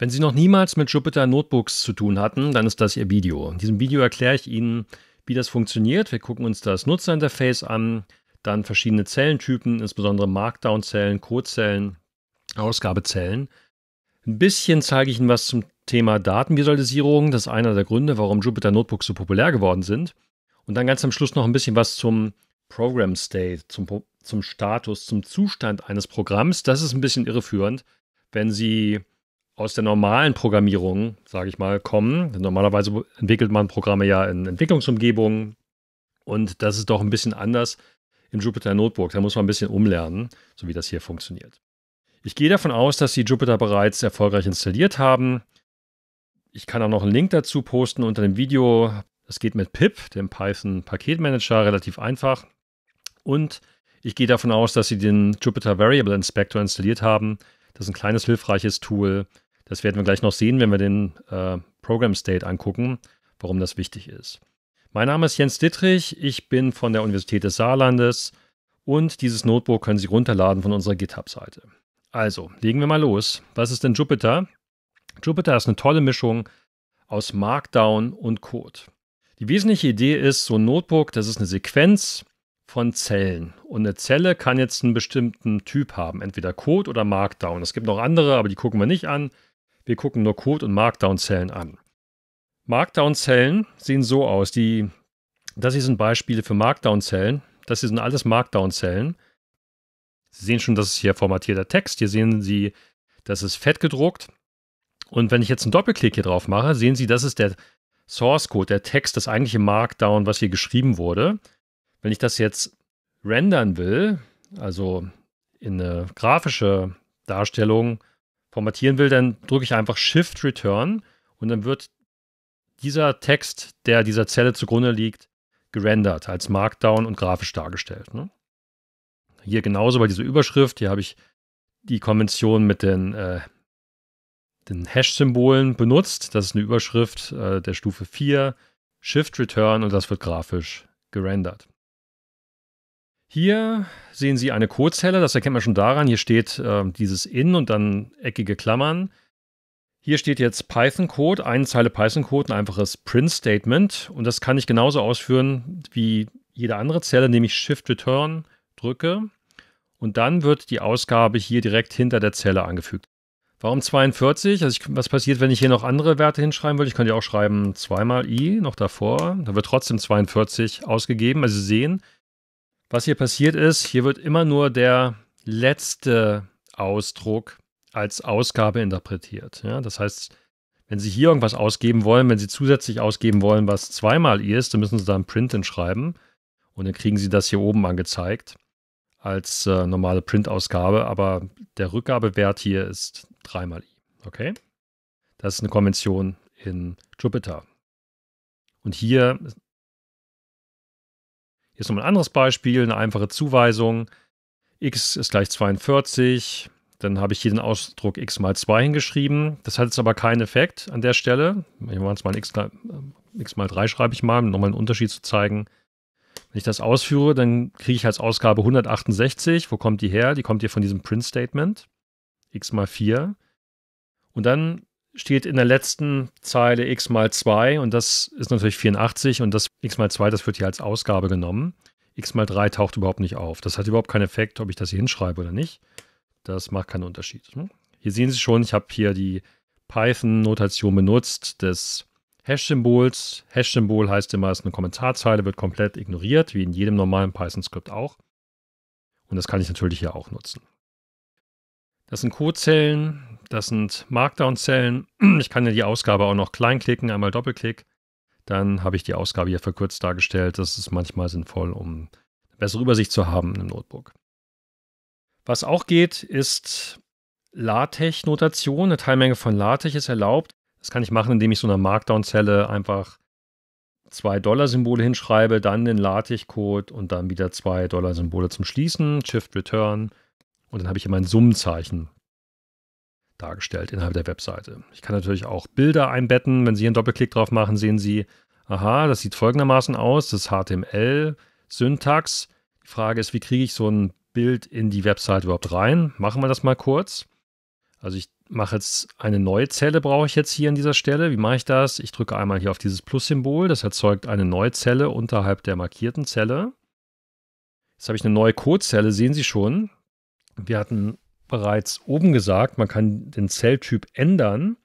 Wenn Sie noch niemals mit Jupyter Notebooks zu tun hatten, dann ist das Ihr Video. In diesem Video erkläre ich Ihnen, wie das funktioniert. Wir gucken uns das Nutzerinterface an, dann verschiedene Zellentypen, insbesondere Markdown-Zellen, Codezellen, Ausgabezellen. Ein bisschen zeige ich Ihnen was zum Thema Datenvisualisierung. Das ist einer der Gründe, warum Jupyter Notebooks so populär geworden sind. Und dann ganz am Schluss noch ein bisschen was zum Program State, zum, zum Status, zum Zustand eines Programms. Das ist ein bisschen irreführend, wenn Sie aus der normalen Programmierung, sage ich mal, kommen. Normalerweise entwickelt man Programme ja in Entwicklungsumgebungen und das ist doch ein bisschen anders im Jupyter Notebook. Da muss man ein bisschen umlernen, so wie das hier funktioniert. Ich gehe davon aus, dass Sie Jupyter bereits erfolgreich installiert haben. Ich kann auch noch einen Link dazu posten unter dem Video. Das geht mit pip, dem Python Paketmanager, relativ einfach. Und ich gehe davon aus, dass Sie den Jupyter Variable Inspector installiert haben. Das ist ein kleines hilfreiches Tool, das werden wir gleich noch sehen, wenn wir den äh, Program State angucken, warum das wichtig ist. Mein Name ist Jens Dittrich, ich bin von der Universität des Saarlandes und dieses Notebook können Sie runterladen von unserer GitHub-Seite. Also, legen wir mal los. Was ist denn Jupyter? Jupyter ist eine tolle Mischung aus Markdown und Code. Die wesentliche Idee ist, so ein Notebook, das ist eine Sequenz von Zellen. Und eine Zelle kann jetzt einen bestimmten Typ haben, entweder Code oder Markdown. Es gibt noch andere, aber die gucken wir nicht an. Wir gucken nur Code- und Markdown-Zellen an. Markdown-Zellen sehen so aus. Die, das hier sind Beispiele für Markdown-Zellen. Das hier sind alles Markdown-Zellen. Sie sehen schon, das ist hier formatierter Text. Hier sehen Sie, das ist fett gedruckt. Und wenn ich jetzt einen Doppelklick hier drauf mache, sehen Sie, das ist der Source Code, der Text, das eigentliche Markdown, was hier geschrieben wurde. Wenn ich das jetzt rendern will, also in eine grafische Darstellung, formatieren will, dann drücke ich einfach Shift Return und dann wird dieser Text, der dieser Zelle zugrunde liegt, gerendert als Markdown und grafisch dargestellt. Ne? Hier genauso bei dieser Überschrift. Hier habe ich die Konvention mit den, äh, den Hash-Symbolen benutzt. Das ist eine Überschrift äh, der Stufe 4. Shift Return und das wird grafisch gerendert. Hier sehen Sie eine Codezelle, das erkennt man schon daran. Hier steht äh, dieses in und dann eckige Klammern. Hier steht jetzt Python-Code, eine Zeile Python-Code, ein einfaches Print-Statement. Und das kann ich genauso ausführen wie jede andere Zelle, indem ich Shift-Return drücke. Und dann wird die Ausgabe hier direkt hinter der Zelle angefügt. Warum 42? Also ich, was passiert, wenn ich hier noch andere Werte hinschreiben will? Ich könnte ja auch schreiben zweimal i noch davor. Da wird trotzdem 42 ausgegeben. Also Sie sehen, was hier passiert ist, hier wird immer nur der letzte Ausdruck als Ausgabe interpretiert. Ja, das heißt, wenn Sie hier irgendwas ausgeben wollen, wenn Sie zusätzlich ausgeben wollen, was zweimal I ist, dann müssen Sie da ein Print hinschreiben und dann kriegen Sie das hier oben angezeigt als äh, normale Print-Ausgabe, aber der Rückgabewert hier ist dreimal I. Okay? Das ist eine Konvention in Jupyter. Und hier hier ist nochmal ein anderes Beispiel, eine einfache Zuweisung. x ist gleich 42. Dann habe ich hier den Ausdruck x mal 2 hingeschrieben. Das hat jetzt aber keinen Effekt an der Stelle. Ich mache es mal x, äh, x mal 3 schreibe ich mal, um nochmal einen Unterschied zu zeigen. Wenn ich das ausführe, dann kriege ich als Ausgabe 168. Wo kommt die her? Die kommt hier von diesem Print-Statement. x mal 4. Und dann steht in der letzten Zeile x mal 2 und das ist natürlich 84 und das x mal 2, das wird hier als Ausgabe genommen. x mal 3 taucht überhaupt nicht auf. Das hat überhaupt keinen Effekt, ob ich das hier hinschreibe oder nicht. Das macht keinen Unterschied. Hm? Hier sehen Sie schon, ich habe hier die Python-Notation benutzt des Hash-Symbols. Hash-Symbol heißt immer, es ist eine Kommentarzeile, wird komplett ignoriert, wie in jedem normalen Python-Skript auch. Und das kann ich natürlich hier auch nutzen. Das sind Codezellen, das sind Markdown-Zellen. Ich kann ja die Ausgabe auch noch kleinklicken, einmal Doppelklick. Dann habe ich die Ausgabe hier verkürzt dargestellt. Das ist manchmal sinnvoll, um eine bessere Übersicht zu haben im Notebook. Was auch geht, ist LaTeX-Notation. Eine Teilmenge von LaTeX ist erlaubt. Das kann ich machen, indem ich so einer Markdown-Zelle einfach zwei Dollar-Symbole hinschreibe, dann den LaTeX-Code und dann wieder zwei Dollar-Symbole zum Schließen, Shift Return und dann habe ich hier mein Summenzeichen dargestellt innerhalb der Webseite. Ich kann natürlich auch Bilder einbetten. Wenn Sie einen Doppelklick drauf machen, sehen Sie, aha, das sieht folgendermaßen aus. Das HTML-Syntax. Die Frage ist, wie kriege ich so ein Bild in die Webseite überhaupt rein? Machen wir das mal kurz. Also ich mache jetzt eine neue Zelle, brauche ich jetzt hier an dieser Stelle. Wie mache ich das? Ich drücke einmal hier auf dieses Plus-Symbol. Das erzeugt eine neue Zelle unterhalb der markierten Zelle. Jetzt habe ich eine neue Codezelle, sehen Sie schon. Wir hatten bereits oben gesagt, man kann den Zelltyp ändern.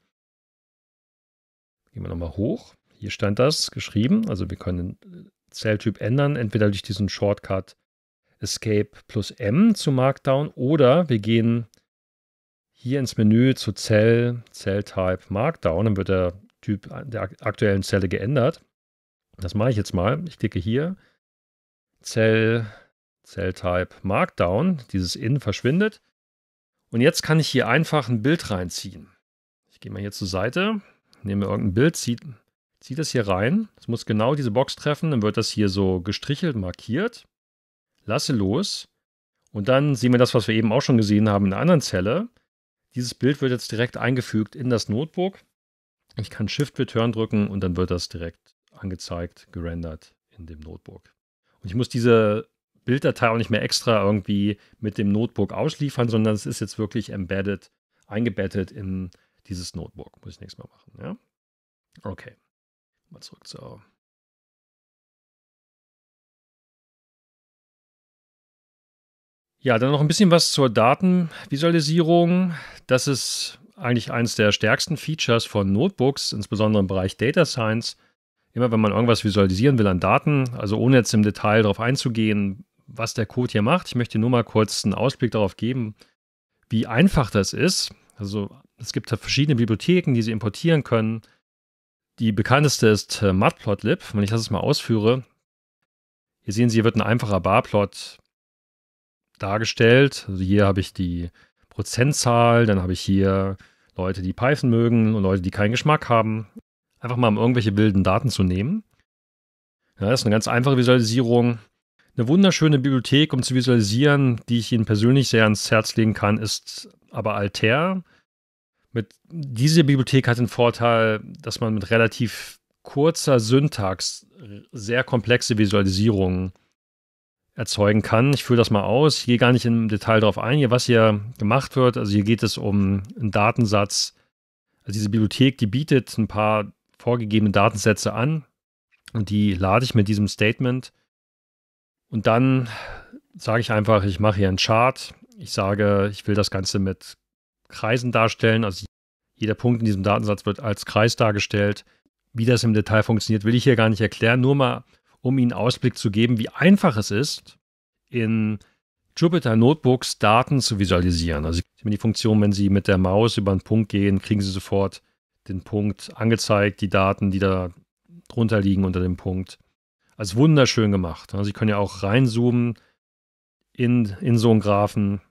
Gehen wir nochmal hoch. Hier stand das geschrieben. Also wir können den Zelltyp ändern, entweder durch diesen Shortcut Escape plus M zu Markdown oder wir gehen hier ins Menü zu Zell, Cell-Type Markdown, dann wird der Typ der aktuellen Zelle geändert. Das mache ich jetzt mal. Ich klicke hier, Zell, Cell-Type Markdown, dieses In verschwindet. Und jetzt kann ich hier einfach ein Bild reinziehen. Ich gehe mal hier zur Seite, nehme irgendein Bild, ziehe zieh das hier rein. Es muss genau diese Box treffen, dann wird das hier so gestrichelt markiert. Lasse los. Und dann sehen wir das, was wir eben auch schon gesehen haben in einer anderen Zelle. Dieses Bild wird jetzt direkt eingefügt in das Notebook. Ich kann Shift-Return drücken und dann wird das direkt angezeigt, gerendert in dem Notebook. Und ich muss diese Bilddatei auch nicht mehr extra irgendwie mit dem Notebook ausliefern, sondern es ist jetzt wirklich embedded, eingebettet in dieses Notebook. Muss ich nichts mehr machen. Ja? Okay. Mal zurück zur Ja, dann noch ein bisschen was zur Datenvisualisierung. Das ist eigentlich eines der stärksten Features von Notebooks, insbesondere im Bereich Data Science. Immer wenn man irgendwas visualisieren will an Daten, also ohne jetzt im Detail darauf einzugehen, was der Code hier macht. Ich möchte nur mal kurz einen Ausblick darauf geben, wie einfach das ist. Also es gibt verschiedene Bibliotheken, die Sie importieren können. Die bekannteste ist äh, Matplotlib. Wenn ich das jetzt mal ausführe, hier sehen Sie, hier wird ein einfacher Barplot dargestellt. Also hier habe ich die Prozentzahl, dann habe ich hier Leute, die Python mögen und Leute, die keinen Geschmack haben. Einfach mal um irgendwelche wilden Daten zu nehmen. Ja, das ist eine ganz einfache Visualisierung. Eine wunderschöne Bibliothek, um zu visualisieren, die ich Ihnen persönlich sehr ans Herz legen kann, ist aber Altair. Mit, diese Bibliothek hat den Vorteil, dass man mit relativ kurzer Syntax sehr komplexe Visualisierungen erzeugen kann. Ich führe das mal aus. Ich gehe gar nicht im Detail darauf ein, hier, was hier gemacht wird. Also hier geht es um einen Datensatz. Also diese Bibliothek, die bietet ein paar vorgegebene Datensätze an und die lade ich mit diesem Statement. Und dann sage ich einfach, ich mache hier einen Chart. Ich sage, ich will das Ganze mit Kreisen darstellen. Also jeder Punkt in diesem Datensatz wird als Kreis dargestellt. Wie das im Detail funktioniert, will ich hier gar nicht erklären. Nur mal um Ihnen Ausblick zu geben, wie einfach es ist, in Jupyter Notebooks Daten zu visualisieren. Also die Funktion, wenn Sie mit der Maus über einen Punkt gehen, kriegen Sie sofort den Punkt angezeigt, die Daten, die da drunter liegen unter dem Punkt. Also wunderschön gemacht. Also Sie können ja auch reinzoomen in, in so einen Graphen,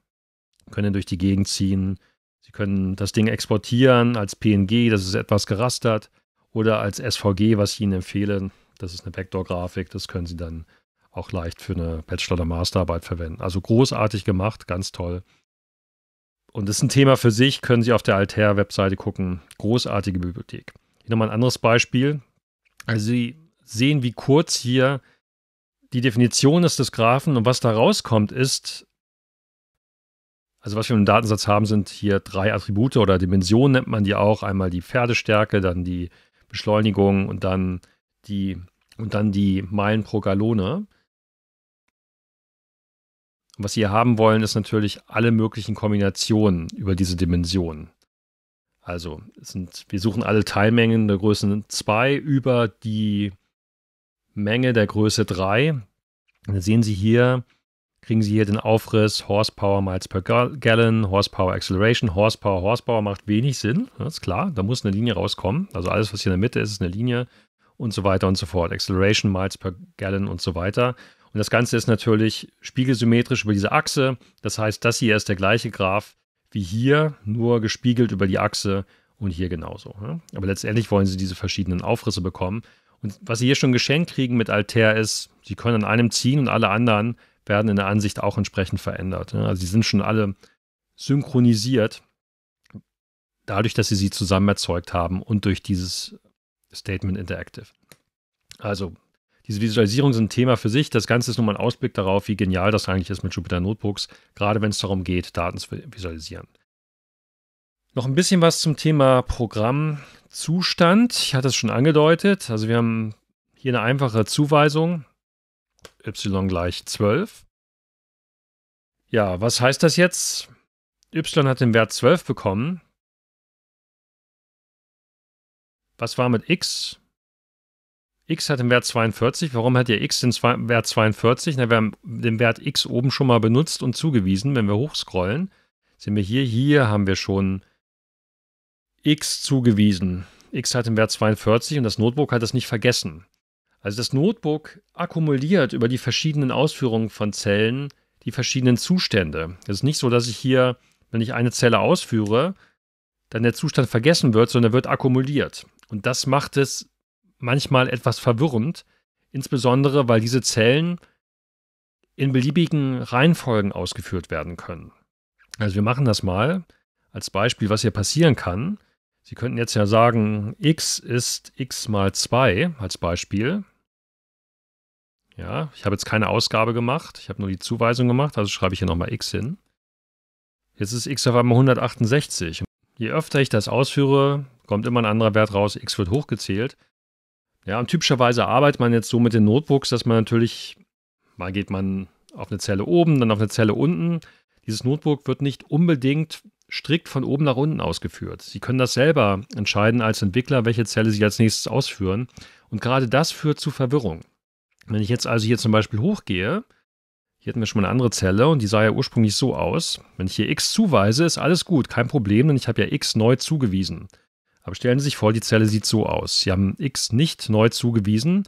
können durch die Gegend ziehen. Sie können das Ding exportieren als PNG, das ist etwas gerastert, oder als SVG, was ich Ihnen empfehle. Das ist eine Vektorgrafik, das können Sie dann auch leicht für eine Bachelor- oder Masterarbeit verwenden. Also großartig gemacht, ganz toll. Und das ist ein Thema für sich, können Sie auf der Altair-Webseite gucken. Großartige Bibliothek. Hier nochmal ein anderes Beispiel. Also Sie sehen, wie kurz hier die Definition ist des Graphen und was da rauskommt, ist, also was wir im Datensatz haben, sind hier drei Attribute oder Dimensionen nennt man die auch. Einmal die Pferdestärke, dann die Beschleunigung und dann die und dann die Meilen pro Gallone. was Sie hier haben wollen, ist natürlich alle möglichen Kombinationen über diese Dimensionen. Also sind, wir suchen alle Teilmengen der Größe 2 über die Menge der Größe 3. Und dann sehen Sie hier, kriegen Sie hier den Aufriss Horsepower Miles per Gallon, Horsepower Acceleration, Horsepower, Horsepower macht wenig Sinn, das ist klar, da muss eine Linie rauskommen. Also alles, was hier in der Mitte ist, ist eine Linie und so weiter und so fort. Acceleration, Miles per Gallon und so weiter. Und das Ganze ist natürlich spiegelsymmetrisch über diese Achse. Das heißt, das hier ist der gleiche Graph wie hier, nur gespiegelt über die Achse und hier genauso. Aber letztendlich wollen Sie diese verschiedenen Aufrisse bekommen. Und was Sie hier schon geschenkt kriegen mit Altair ist, Sie können an einem ziehen und alle anderen werden in der Ansicht auch entsprechend verändert. Also sie sind schon alle synchronisiert, dadurch, dass Sie sie zusammen erzeugt haben und durch dieses Statement Interactive. Also, diese Visualisierung ist ein Thema für sich. Das Ganze ist nur mal ein Ausblick darauf, wie genial das eigentlich ist mit Jupyter Notebooks, gerade wenn es darum geht, Daten zu visualisieren. Noch ein bisschen was zum Thema Programmzustand. Ich hatte es schon angedeutet. Also wir haben hier eine einfache Zuweisung. y gleich 12. Ja, was heißt das jetzt? y hat den Wert 12 bekommen. Was war mit x? x hat den Wert 42. Warum hat ja x den Wert 42? Na, wir haben den Wert x oben schon mal benutzt und zugewiesen. Wenn wir hochscrollen, sehen wir hier, hier haben wir schon x zugewiesen. x hat den Wert 42 und das Notebook hat das nicht vergessen. Also das Notebook akkumuliert über die verschiedenen Ausführungen von Zellen die verschiedenen Zustände. Es ist nicht so, dass ich hier, wenn ich eine Zelle ausführe, dann der Zustand vergessen wird, sondern er wird akkumuliert. Und das macht es manchmal etwas verwirrend, insbesondere weil diese Zellen in beliebigen Reihenfolgen ausgeführt werden können. Also wir machen das mal als Beispiel, was hier passieren kann. Sie könnten jetzt ja sagen, x ist x mal 2 als Beispiel. Ja, ich habe jetzt keine Ausgabe gemacht, ich habe nur die Zuweisung gemacht, also schreibe ich hier nochmal x hin. Jetzt ist x auf einmal 168. Je öfter ich das ausführe, kommt immer ein anderer Wert raus, x wird hochgezählt. Ja, und typischerweise arbeitet man jetzt so mit den Notebooks, dass man natürlich, mal geht man auf eine Zelle oben, dann auf eine Zelle unten. Dieses Notebook wird nicht unbedingt strikt von oben nach unten ausgeführt. Sie können das selber entscheiden als Entwickler, welche Zelle Sie als nächstes ausführen. Und gerade das führt zu Verwirrung. Wenn ich jetzt also hier zum Beispiel hochgehe, hier hatten wir schon mal eine andere Zelle und die sah ja ursprünglich so aus. Wenn ich hier x zuweise, ist alles gut, kein Problem, denn ich habe ja x neu zugewiesen. Aber stellen Sie sich vor, die Zelle sieht so aus. Sie haben x nicht neu zugewiesen.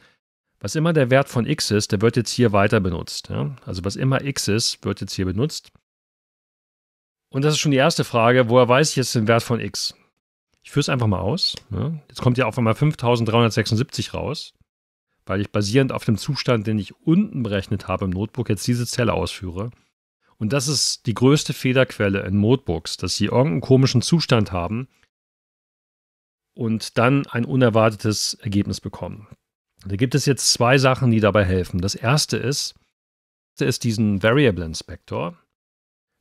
Was immer der Wert von x ist, der wird jetzt hier weiter benutzt. Ja? Also was immer x ist, wird jetzt hier benutzt. Und das ist schon die erste Frage, woher weiß ich jetzt den Wert von x? Ich führe es einfach mal aus. Ja? Jetzt kommt ja auf einmal 5376 raus, weil ich basierend auf dem Zustand, den ich unten berechnet habe im Notebook, jetzt diese Zelle ausführe. Und das ist die größte Fehlerquelle in Notebooks, dass sie irgendeinen komischen Zustand haben, und dann ein unerwartetes Ergebnis bekommen. Da gibt es jetzt zwei Sachen, die dabei helfen. Das erste ist, ist diesen Variable Inspector.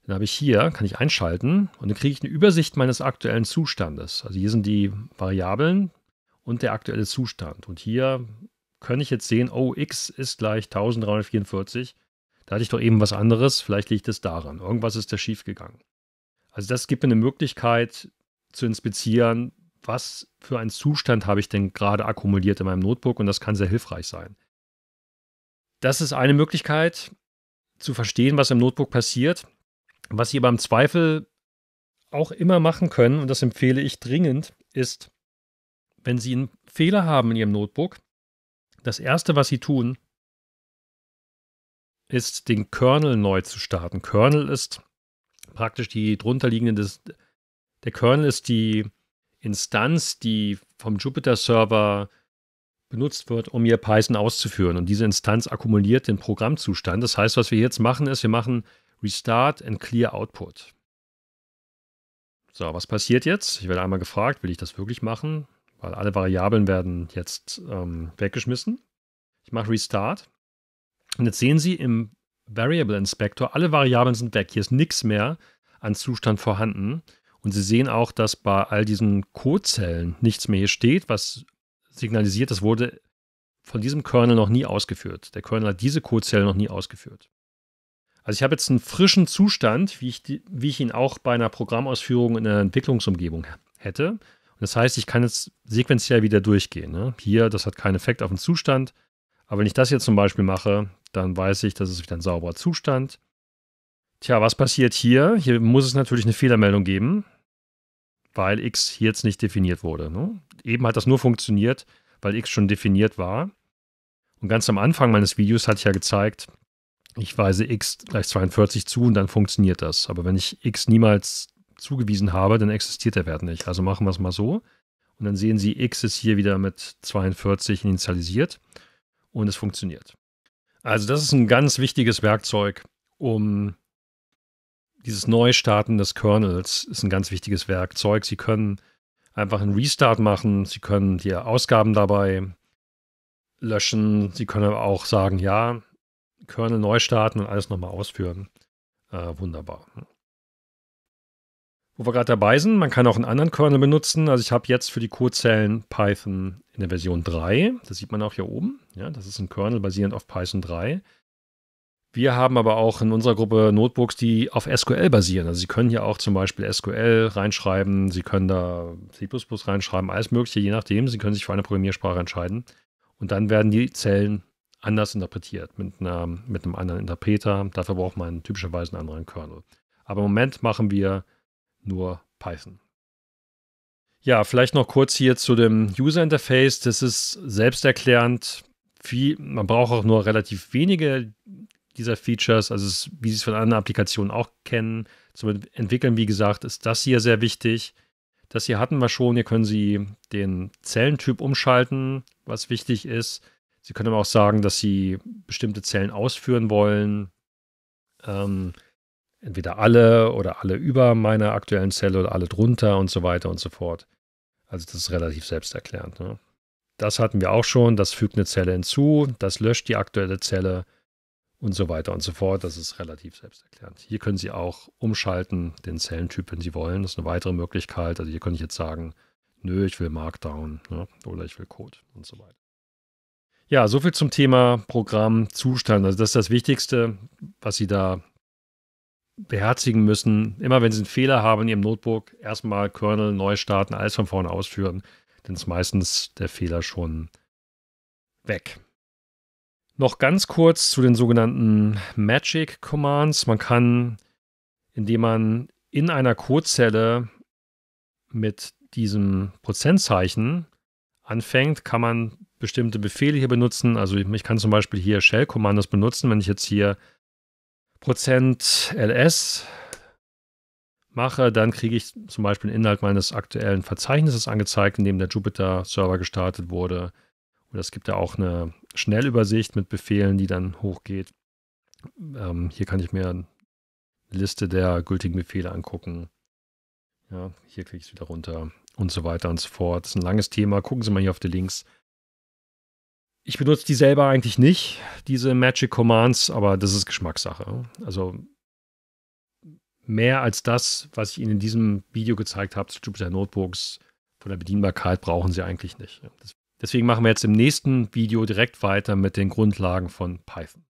Den habe ich hier, kann ich einschalten und dann kriege ich eine Übersicht meines aktuellen Zustandes. Also hier sind die Variablen und der aktuelle Zustand. Und hier kann ich jetzt sehen, oh, x ist gleich 1344. Da hatte ich doch eben was anderes, vielleicht liegt es daran. Irgendwas ist da schiefgegangen. Also das gibt mir eine Möglichkeit zu inspizieren, was für einen Zustand habe ich denn gerade akkumuliert in meinem Notebook und das kann sehr hilfreich sein. Das ist eine Möglichkeit zu verstehen, was im Notebook passiert. Was Sie beim Zweifel auch immer machen können, und das empfehle ich dringend, ist, wenn Sie einen Fehler haben in Ihrem Notebook, das Erste, was Sie tun, ist, den Kernel neu zu starten. Kernel ist praktisch die drunterliegende, der Kernel ist die Instanz, die vom Jupyter-Server benutzt wird, um hier Python auszuführen. Und diese Instanz akkumuliert den Programmzustand. Das heißt, was wir jetzt machen, ist, wir machen Restart and Clear Output. So, was passiert jetzt? Ich werde einmal gefragt, will ich das wirklich machen? Weil alle Variablen werden jetzt ähm, weggeschmissen. Ich mache Restart. Und jetzt sehen Sie im Variable Inspector, alle Variablen sind weg. Hier ist nichts mehr an Zustand vorhanden. Und Sie sehen auch, dass bei all diesen Codezellen nichts mehr hier steht, was signalisiert, das wurde von diesem Kernel noch nie ausgeführt. Der Kernel hat diese Codezellen noch nie ausgeführt. Also ich habe jetzt einen frischen Zustand, wie ich, wie ich ihn auch bei einer Programmausführung in einer Entwicklungsumgebung hätte. Und das heißt, ich kann jetzt sequenziell wieder durchgehen. Ne? Hier, das hat keinen Effekt auf den Zustand. Aber wenn ich das jetzt zum Beispiel mache, dann weiß ich, das ist wieder ein sauberer Zustand. Tja, was passiert hier? Hier muss es natürlich eine Fehlermeldung geben weil x hier jetzt nicht definiert wurde. Ne? Eben hat das nur funktioniert, weil x schon definiert war. Und ganz am Anfang meines Videos hatte ich ja gezeigt, ich weise x gleich 42 zu und dann funktioniert das. Aber wenn ich x niemals zugewiesen habe, dann existiert der Wert nicht. Also machen wir es mal so. Und dann sehen Sie, x ist hier wieder mit 42 initialisiert und es funktioniert. Also das ist ein ganz wichtiges Werkzeug, um dieses Neustarten des Kernels ist ein ganz wichtiges Werkzeug. Sie können einfach einen Restart machen, Sie können die Ausgaben dabei löschen, Sie können aber auch sagen, ja, Kernel neu starten und alles nochmal ausführen. Äh, wunderbar. Wo wir gerade dabei sind, man kann auch einen anderen Kernel benutzen. Also ich habe jetzt für die Codezellen Python in der Version 3. Das sieht man auch hier oben. Ja, das ist ein Kernel basierend auf Python 3. Wir haben aber auch in unserer Gruppe Notebooks, die auf SQL basieren. Also Sie können hier auch zum Beispiel SQL reinschreiben, Sie können da C reinschreiben, alles Mögliche, je nachdem. Sie können sich für eine Programmiersprache entscheiden. Und dann werden die Zellen anders interpretiert mit, einer, mit einem anderen Interpreter. Dafür braucht man typischerweise einen anderen Kernel. Aber im Moment machen wir nur Python. Ja, vielleicht noch kurz hier zu dem User Interface. Das ist selbsterklärend. Viel, man braucht auch nur relativ wenige dieser Features, also es, wie Sie es von anderen Applikationen auch kennen. Zum Entwickeln, wie gesagt, ist das hier sehr wichtig. Das hier hatten wir schon. Hier können Sie den Zellentyp umschalten, was wichtig ist. Sie können aber auch sagen, dass Sie bestimmte Zellen ausführen wollen. Ähm, entweder alle oder alle über meiner aktuellen Zelle oder alle drunter und so weiter und so fort. Also das ist relativ selbsterklärend. Ne? Das hatten wir auch schon. Das fügt eine Zelle hinzu, das löscht die aktuelle Zelle und so weiter und so fort. Das ist relativ selbsterklärend. Hier können Sie auch umschalten, den Zellentyp, wenn Sie wollen. Das ist eine weitere Möglichkeit. Also hier könnte ich jetzt sagen, nö, ich will Markdown ne? oder ich will Code und so weiter. Ja, soviel zum Thema Programmzustand. Also das ist das Wichtigste, was Sie da beherzigen müssen. Immer wenn Sie einen Fehler haben in Ihrem Notebook, erstmal Kernel neu starten, alles von vorne ausführen, dann ist meistens der Fehler schon weg. Noch ganz kurz zu den sogenannten Magic Commands. Man kann, indem man in einer Codezelle mit diesem Prozentzeichen anfängt, kann man bestimmte Befehle hier benutzen. Also ich kann zum Beispiel hier Shell-Kommandos benutzen. Wenn ich jetzt hier .ls mache, dann kriege ich zum Beispiel den Inhalt meines aktuellen Verzeichnisses angezeigt, in dem der Jupyter-Server gestartet wurde. Und es gibt ja auch eine Schnellübersicht mit Befehlen, die dann hochgeht. Ähm, hier kann ich mir eine Liste der gültigen Befehle angucken. Ja, hier kriege ich es wieder runter und so weiter und so fort. Das ist ein langes Thema. Gucken Sie mal hier auf die Links. Ich benutze die selber eigentlich nicht, diese Magic Commands, aber das ist Geschmackssache. Also mehr als das, was ich Ihnen in diesem Video gezeigt habe zu Jupyter Notebooks von der Bedienbarkeit brauchen Sie eigentlich nicht. Deswegen machen wir jetzt im nächsten Video direkt weiter mit den Grundlagen von Python.